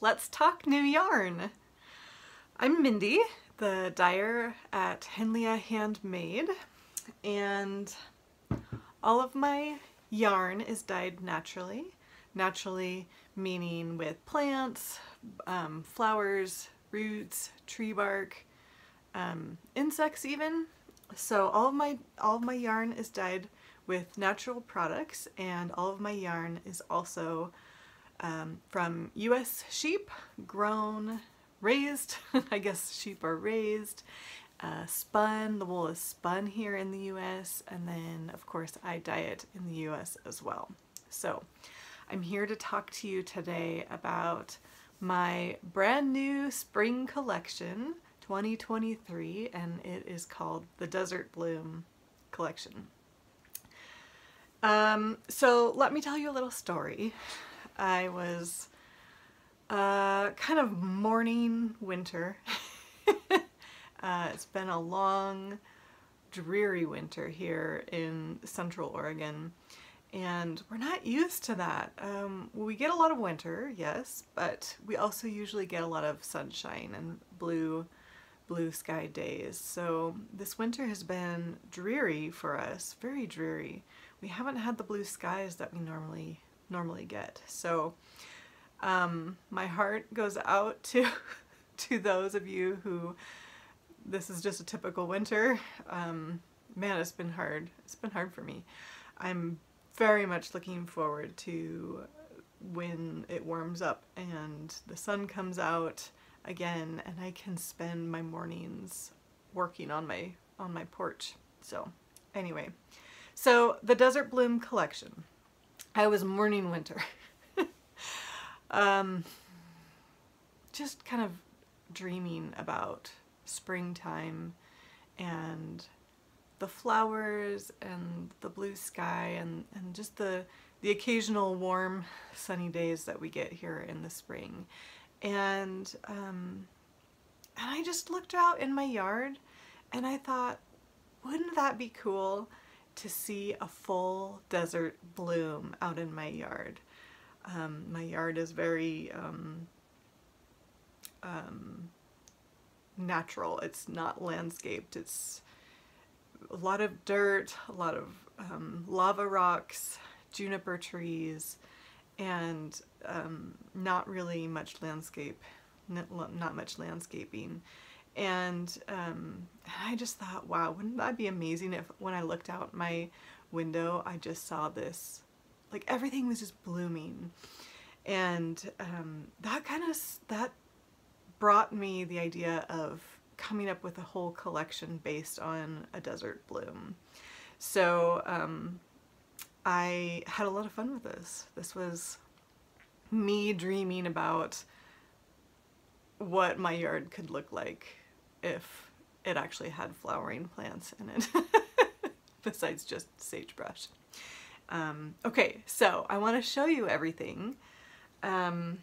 Let's talk new yarn. I'm Mindy, the dyer at Henlia Handmade, and all of my yarn is dyed naturally. Naturally meaning with plants, um, flowers, roots, tree bark, um, insects even. So all of my all of my yarn is dyed with natural products and all of my yarn is also um, from US sheep, grown, raised, I guess sheep are raised, uh, spun, the wool is spun here in the US, and then of course I dye it in the US as well. So I'm here to talk to you today about my brand new spring collection 2023 and it is called the Desert Bloom collection. Um, so let me tell you a little story. I was uh, kind of mourning winter. uh, it's been a long, dreary winter here in central Oregon and we're not used to that. Um, we get a lot of winter, yes, but we also usually get a lot of sunshine and blue blue sky days. So this winter has been dreary for us, very dreary. We haven't had the blue skies that we normally normally get. So um, my heart goes out to to those of you who this is just a typical winter. Um, man, it's been hard. It's been hard for me. I'm very much looking forward to when it warms up and the sun comes out again and I can spend my mornings working on my on my porch. So anyway, so the Desert Bloom collection. I was mourning winter. um, just kind of dreaming about springtime and the flowers and the blue sky and, and just the, the occasional warm sunny days that we get here in the spring. And, um, and I just looked out in my yard and I thought, wouldn't that be cool to see a full desert bloom out in my yard? Um, my yard is very um, um, natural. It's not landscaped. It's a lot of dirt, a lot of um, lava rocks, juniper trees, and um, not really much landscape, not much landscaping. And um, I just thought, wow, wouldn't that be amazing if when I looked out my window, I just saw this, like everything was just blooming. And um, that kind of, that brought me the idea of coming up with a whole collection based on a desert bloom. So um, I had a lot of fun with this. This was me dreaming about what my yard could look like if it actually had flowering plants in it, besides just sagebrush. Um, okay, so I want to show you everything, um,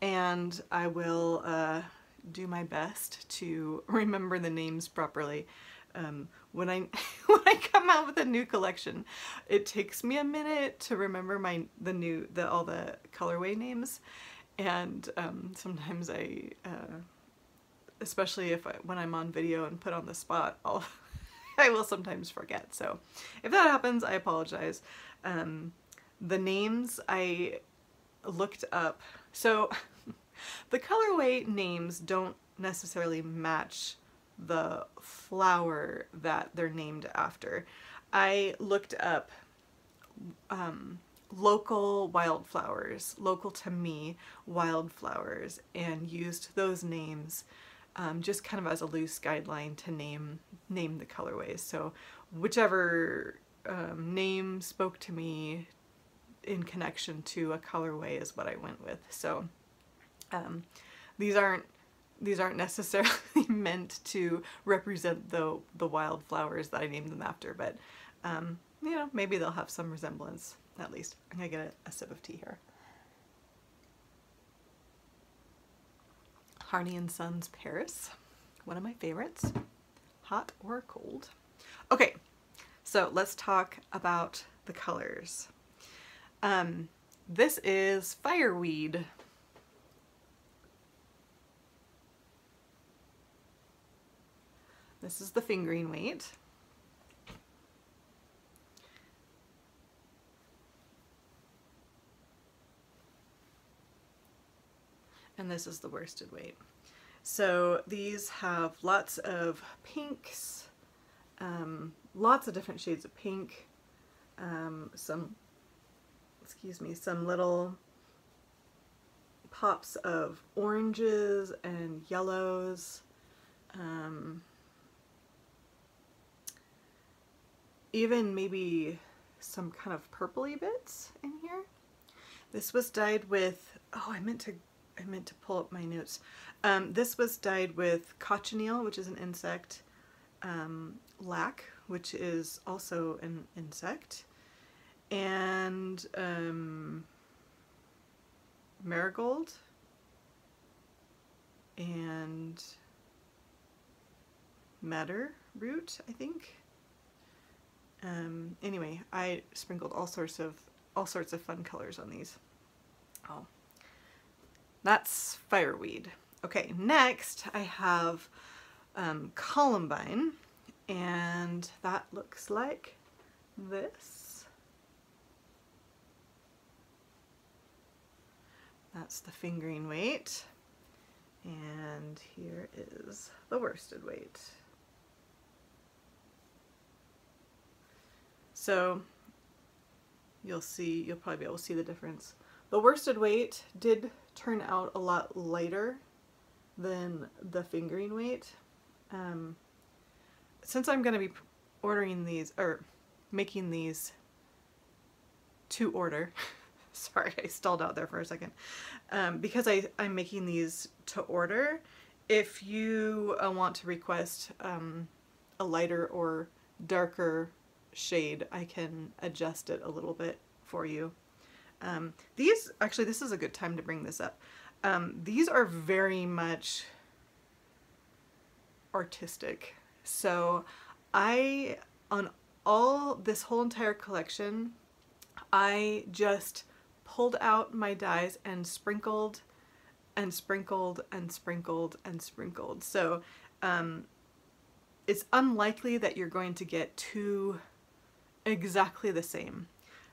and I will uh, do my best to remember the names properly. Um, when I when I come out with a new collection, it takes me a minute to remember my the new the all the colorway names, and um, sometimes I, uh, especially if I, when I'm on video and put on the spot, I'll I will sometimes forget. So if that happens, I apologize. Um, the names I looked up. So the colorway names don't necessarily match the flower that they're named after. I looked up um, local wildflowers, local to me wildflowers, and used those names um, just kind of as a loose guideline to name name the colorways. So whichever um, name spoke to me in connection to a colorway is what I went with. So um, these aren't these aren't necessarily meant to represent the the wildflowers that I named them after, but um, you know maybe they'll have some resemblance at least. I'm gonna get a, a sip of tea here. Harney and Sons Paris, one of my favorites, hot or cold. Okay, so let's talk about the colors. Um, this is fireweed. This is the fingering weight. And this is the worsted weight. So these have lots of pinks, um, lots of different shades of pink, um, some, excuse me, some little pops of oranges and yellows, um, even maybe some kind of purpley bits in here. This was dyed with, oh, I meant to, I meant to pull up my notes. Um, this was dyed with cochineal, which is an insect, um, lac, which is also an insect, and um, marigold, and madder root, I think. Um, anyway, I sprinkled all sorts of all sorts of fun colors on these. That's fireweed. Okay, next I have um, columbine, and that looks like this. That's the fingering weight, and here is the worsted weight. So you'll see, you'll probably be able to see the difference. The worsted weight did turn out a lot lighter than the fingering weight. Um, since I'm going to be ordering these, or making these to order, sorry I stalled out there for a second, um, because I, I'm making these to order, if you uh, want to request um, a lighter or darker shade, I can adjust it a little bit for you. Um, these, actually this is a good time to bring this up. Um, these are very much artistic. So I, on all, this whole entire collection, I just pulled out my dyes and sprinkled and sprinkled and sprinkled and sprinkled. So um, it's unlikely that you're going to get two exactly the same,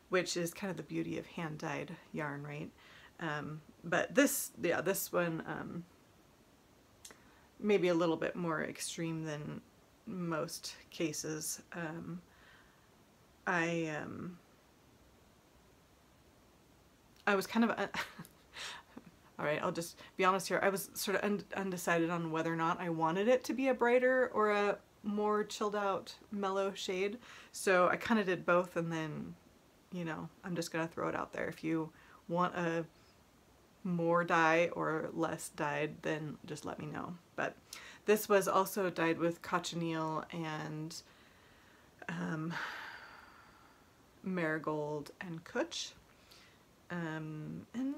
which is kind of the beauty of hand-dyed yarn, right? Um, but this, yeah, this one um, maybe a little bit more extreme than most cases. Um, I um, I was kind of all right. I'll just be honest here. I was sort of un undecided on whether or not I wanted it to be a brighter or a more chilled out mellow shade. So I kind of did both and then, you know, I'm just to throw it out there. If you want a more dye or less dyed, then just let me know. But this was also dyed with cochineal and um, marigold and cooch. Um, and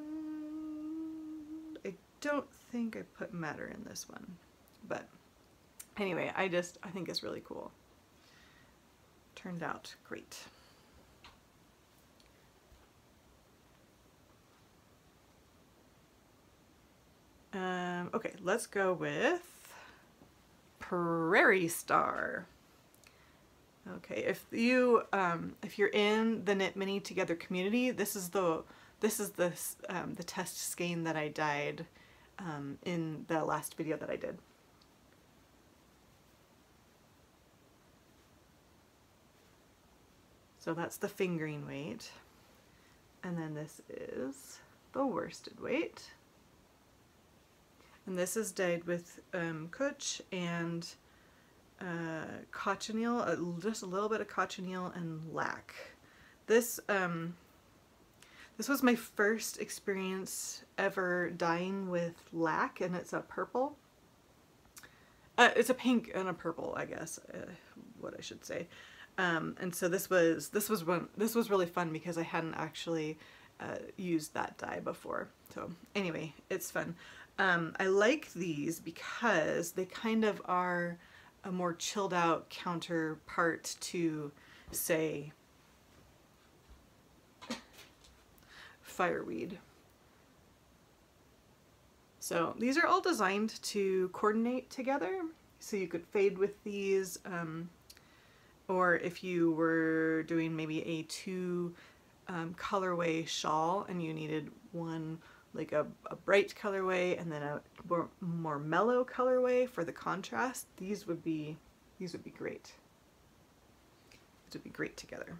I don't think I put madder in this one, but Anyway, I just, I think it's really cool. Turned out great. Um, okay, let's go with Prairie Star. Okay, if you um, if you're in the Knit Mini Together community, this is the this is the um, the test skein that I dyed um, in the last video that I did. So that's the fingering weight. And then this is the worsted weight. And this is dyed with um, Cooch and uh, cochineal, uh, just a little bit of cochineal and lac. This um, this was my first experience ever dyeing with lac, and it's a purple. Uh, it's a pink and a purple, I guess, uh, what I should say. Um, and so this was this was one this was really fun because I hadn't actually uh, used that dye before. So anyway, it's fun. Um, I like these because they kind of are a more chilled out counterpart to say fireweed. So these are all designed to coordinate together so you could fade with these. Um, or if you were doing maybe a two um, colorway shawl and you needed one like a, a bright colorway and then a more, more mellow colorway for the contrast, these would be these would be great. These would be great together.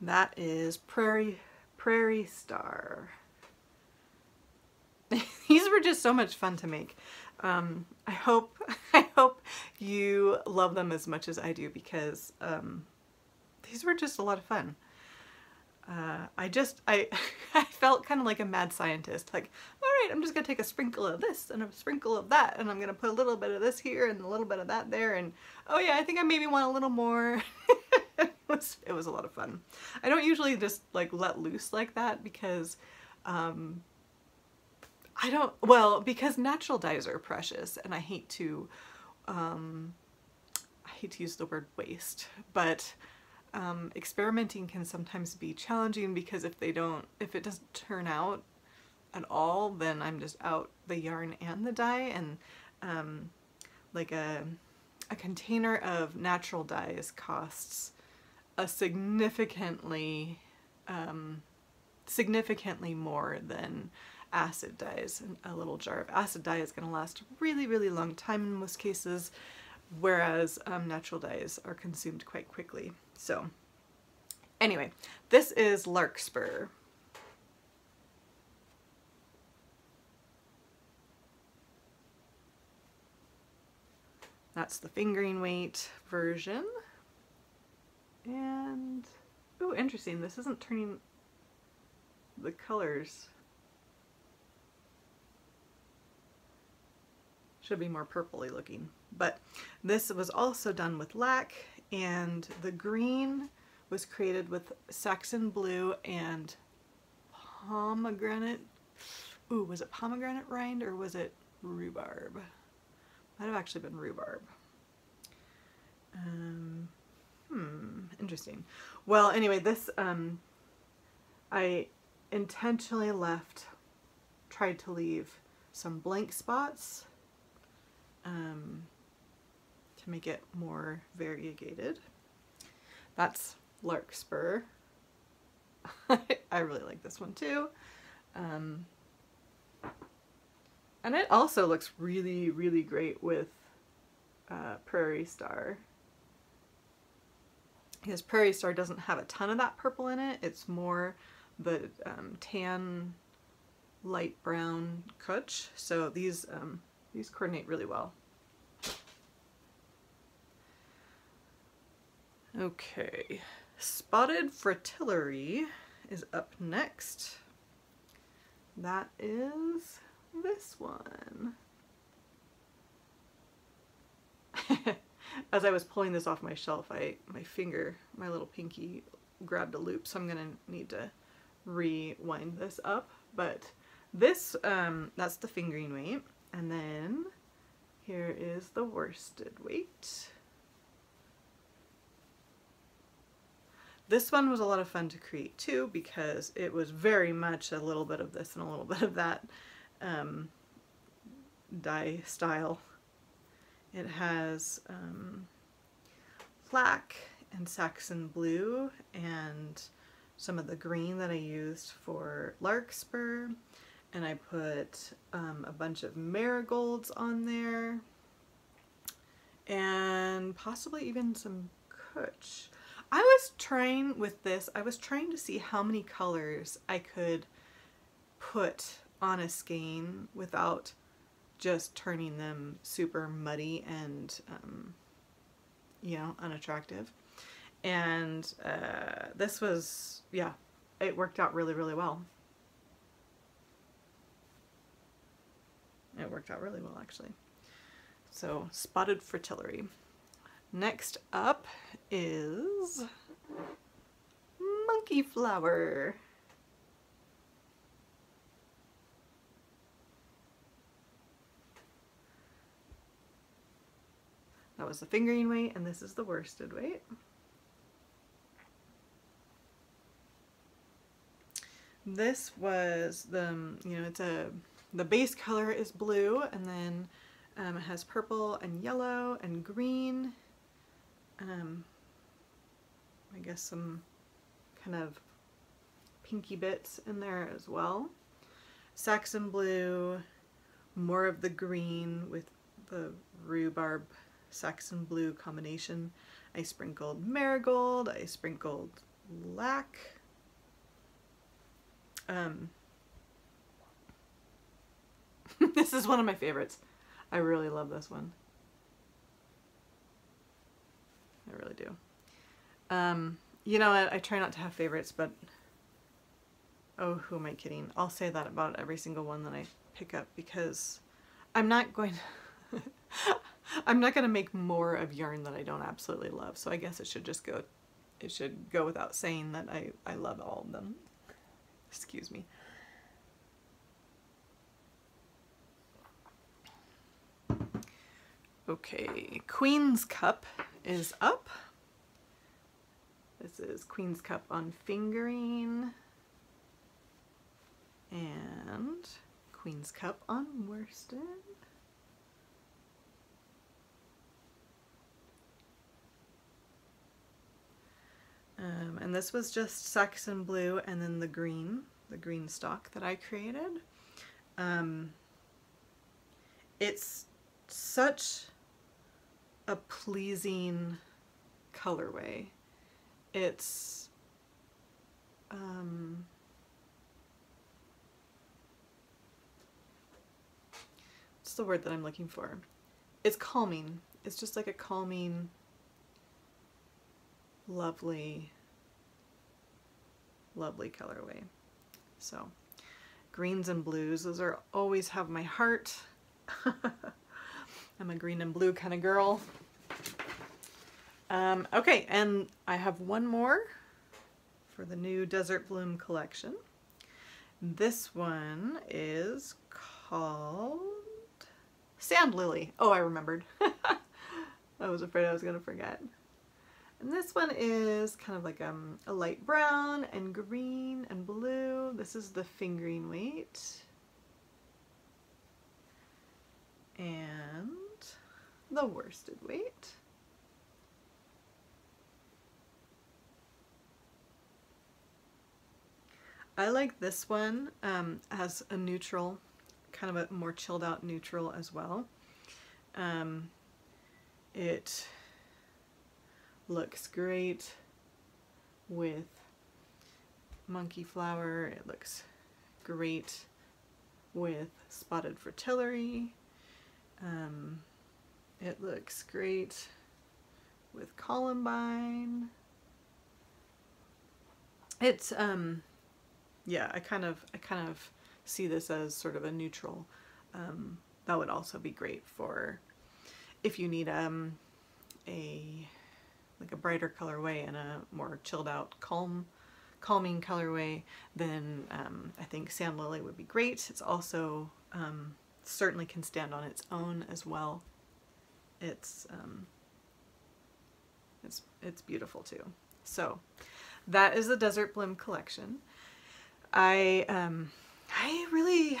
That is Prairie Prairie Star. These were just so much fun to make. Um, I hope I hope you love them as much as I do because um, these were just a lot of fun. Uh, I just, I, I felt kind of like a mad scientist, like, all right, I'm just gonna take a sprinkle of this and a sprinkle of that, and I'm gonna put a little bit of this here and a little bit of that there, and oh yeah, I think I maybe want a little more. it, was, it was a lot of fun. I don't usually just like let loose like that because um, I don't, well, because natural dyes are precious and I hate to, um, I hate to use the word waste, but um, experimenting can sometimes be challenging because if they don't, if it doesn't turn out at all, then I'm just out the yarn and the dye and um, like a, a container of natural dyes costs a significantly, um, significantly more than acid dyes. A little jar of acid dye is going to last a really, really long time in most cases, whereas um, natural dyes are consumed quite quickly. So anyway, this is Larkspur. That's the fingering weight version. And, oh, interesting. This isn't turning the colors should be more purpley looking. But this was also done with lac and the green was created with Saxon blue and pomegranate. Ooh, was it pomegranate rind or was it rhubarb? Might have actually been rhubarb. Um, hmm, interesting. Well, anyway, this, um, I intentionally left, tried to leave some blank spots um, to make it more variegated. That's Larkspur. I really like this one too. Um, and it also looks really, really great with uh, Prairie Star. Because Prairie Star doesn't have a ton of that purple in it. It's more the um, tan light brown Kutch. So these um, these coordinate really well. Okay, Spotted Fritillary is up next. That is this one. As I was pulling this off my shelf, I my finger, my little pinky grabbed a loop, so I'm gonna need to rewind this up. But this, um, that's the fingering weight. And then here is the worsted weight. This one was a lot of fun to create too because it was very much a little bit of this and a little bit of that um, dye style. It has um, black and Saxon blue and some of the green that I used for Larkspur and I put um, a bunch of marigolds on there and possibly even some Kutch. I was trying with this, I was trying to see how many colors I could put on a skein without just turning them super muddy and, um, you know, unattractive. And uh, this was, yeah, it worked out really, really well. It worked out really well actually. So spotted fritillary. Next up is monkey flower. That was the fingering weight and this is the worsted weight. This was the, you know, it's a the base color is blue and then um, it has purple and yellow and green. Um, I guess some kind of pinky bits in there as well. Saxon blue, more of the green with the rhubarb Saxon blue combination. I sprinkled marigold, I sprinkled lac. Um, this is one of my favorites. I really love this one. I really do. Um, you know, I, I try not to have favorites, but oh, who am I kidding? I'll say that about every single one that I pick up because I'm not going to I'm not going to make more of yarn that I don't absolutely love. So I guess it should just go it should go without saying that I, I love all of them. Excuse me. Okay, Queen's Cup is up. This is Queen's Cup on fingering and Queen's Cup on worsted. Um, and this was just Saxon blue and then the green, the green stock that I created. Um, it's such a pleasing colorway. It's um, what's the word that I'm looking for? It's calming. It's just like a calming, lovely, lovely colorway. So greens and blues, those are always have my heart. I'm a green and blue kind of girl. Um, okay, and I have one more for the new Desert Bloom collection. This one is called Sand Lily. Oh, I remembered. I was afraid I was going to forget. And this one is kind of like um, a light brown and green and blue. This is the fingering weight. And the worsted weight. I like this one um, as a neutral, kind of a more chilled out neutral as well. Um, it looks great with monkey flower. It looks great with spotted fritillary. Um, it looks great with columbine. It's, um, yeah, I kind of, I kind of see this as sort of a neutral. Um, that would also be great for if you need um, a, like a brighter colorway and a more chilled out, calm, calming colorway, then um, I think Sand Lily would be great. It's also um, certainly can stand on its own as well it's um, it's it's beautiful too. So that is the Desert Bloom collection. I um, I really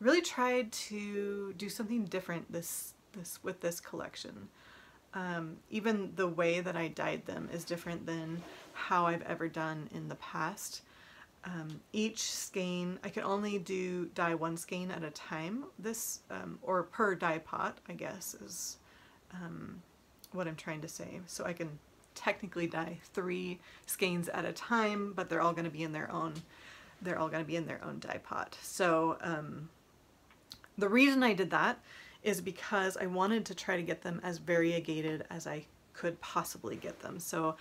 really tried to do something different this this with this collection. Um, even the way that I dyed them is different than how I've ever done in the past. Um, each skein, I can only do dye one skein at a time. This, um, or per dye pot, I guess, is um, what I'm trying to say. So I can technically dye three skeins at a time, but they're all going to be in their own, they're all going to be in their own dye pot. So um, the reason I did that is because I wanted to try to get them as variegated as I could possibly get them. So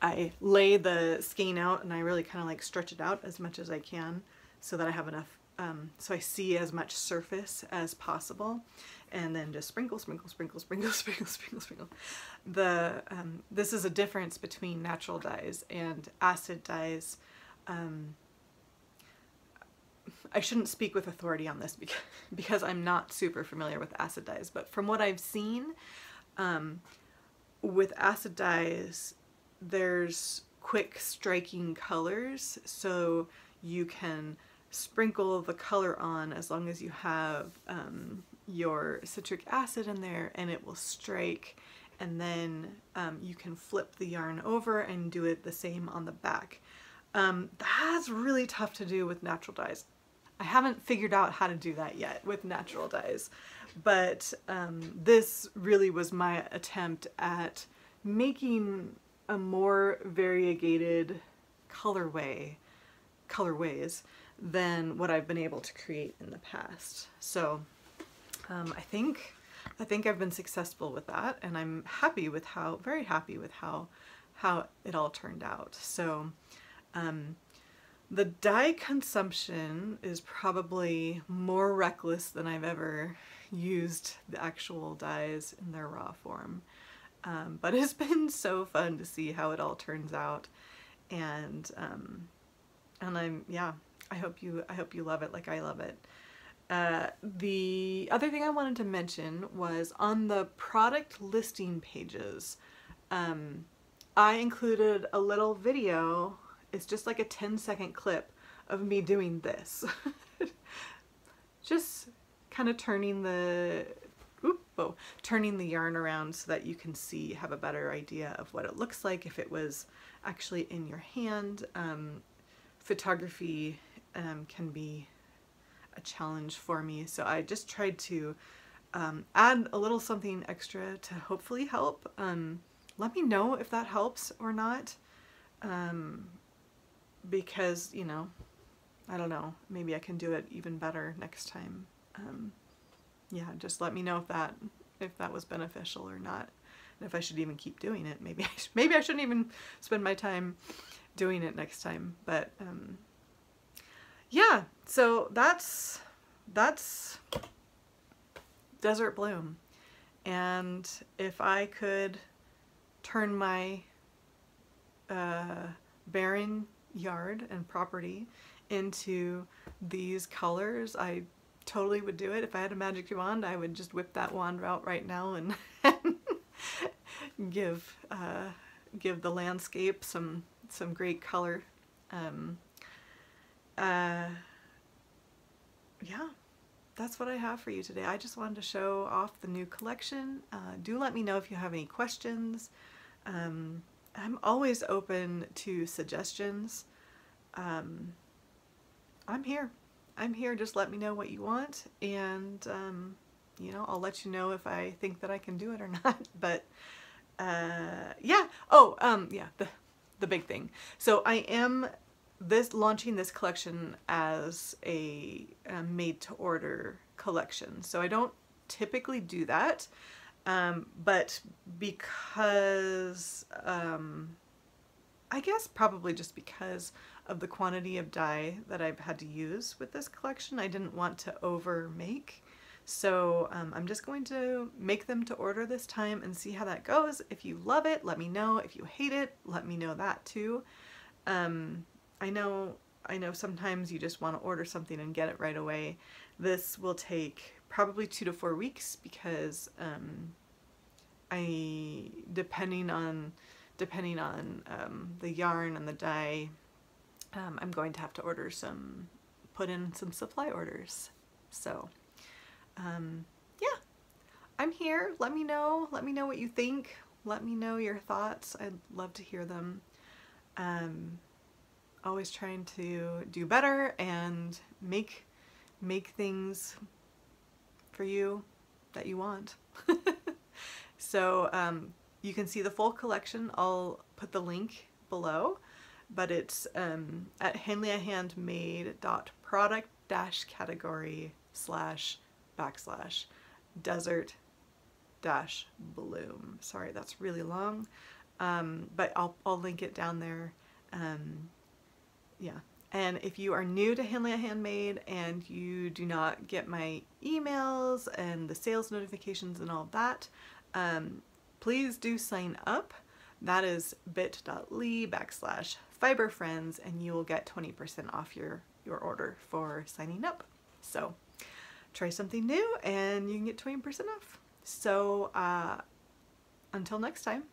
I lay the skein out and I really kind of like stretch it out as much as I can so that I have enough, um, so I see as much surface as possible and then just sprinkle, sprinkle, sprinkle, sprinkle, sprinkle, sprinkle, sprinkle. The, um, this is a difference between natural dyes and acid dyes. Um, I shouldn't speak with authority on this because, because I'm not super familiar with acid dyes, but from what I've seen, um, with acid dyes, there's quick striking colors, so you can sprinkle the color on as long as you have um, your citric acid in there and it will strike and then um, you can flip the yarn over and do it the same on the back. Um, that's really tough to do with natural dyes. I haven't figured out how to do that yet with natural dyes, but um, this really was my attempt at making a more variegated colorway, colorways than what I've been able to create in the past. So um, I think I think I've been successful with that and I'm happy with how, very happy with how, how it all turned out. So um, the dye consumption is probably more reckless than I've ever used the actual dyes in their raw form. Um, but it's been so fun to see how it all turns out and um, and I'm yeah I hope you I hope you love it like I love it. Uh, the other thing I wanted to mention was on the product listing pages um, I included a little video it's just like a 10 second clip of me doing this just kind of turning the oop, oh, turning the yarn around so that you can see, have a better idea of what it looks like if it was actually in your hand. Um, photography um, can be a challenge for me, so I just tried to um, add a little something extra to hopefully help. Um, let me know if that helps or not, um, because, you know, I don't know, maybe I can do it even better next time. Um, yeah, just let me know if that if that was beneficial or not, and if I should even keep doing it. Maybe I maybe I shouldn't even spend my time doing it next time. But um, yeah, so that's that's Desert Bloom, and if I could turn my uh, barren yard and property into these colors, I totally would do it. If I had a magic wand, I would just whip that wand out right now and give uh, give the landscape some some great color. Um, uh, yeah, that's what I have for you today. I just wanted to show off the new collection. Uh, do let me know if you have any questions. Um, I'm always open to suggestions. Um, I'm here. I'm here, just let me know what you want and um, you know, I'll let you know if I think that I can do it or not. But uh, yeah, oh, um, yeah, the, the big thing. So I am this launching this collection as a, a made to order collection. So I don't typically do that. Um, but because, um, I guess probably just because of the quantity of dye that I've had to use with this collection. I didn't want to over make. So um, I'm just going to make them to order this time and see how that goes. If you love it, let me know. If you hate it, let me know that too. Um, I know I know sometimes you just want to order something and get it right away. This will take probably two to four weeks because um, I, depending on depending on um, the yarn and the dye, um, I'm going to have to order some, put in some supply orders. So, um, yeah, I'm here. Let me know. Let me know what you think. Let me know your thoughts. I'd love to hear them. Always trying to do better and make make things for you that you want. so um, you can see the full collection. I'll put the link below but it's um, at henliahandmade.product dash category slash backslash desert dash bloom. Sorry, that's really long, um, but I'll, I'll link it down there. Um, yeah. And if you are new to Henlia Handmade and you do not get my emails and the sales notifications and all that, um, please do sign up. That is bit.ly backslash fiber friends and you will get 20% off your, your order for signing up. So try something new and you can get 20% off. So uh, until next time,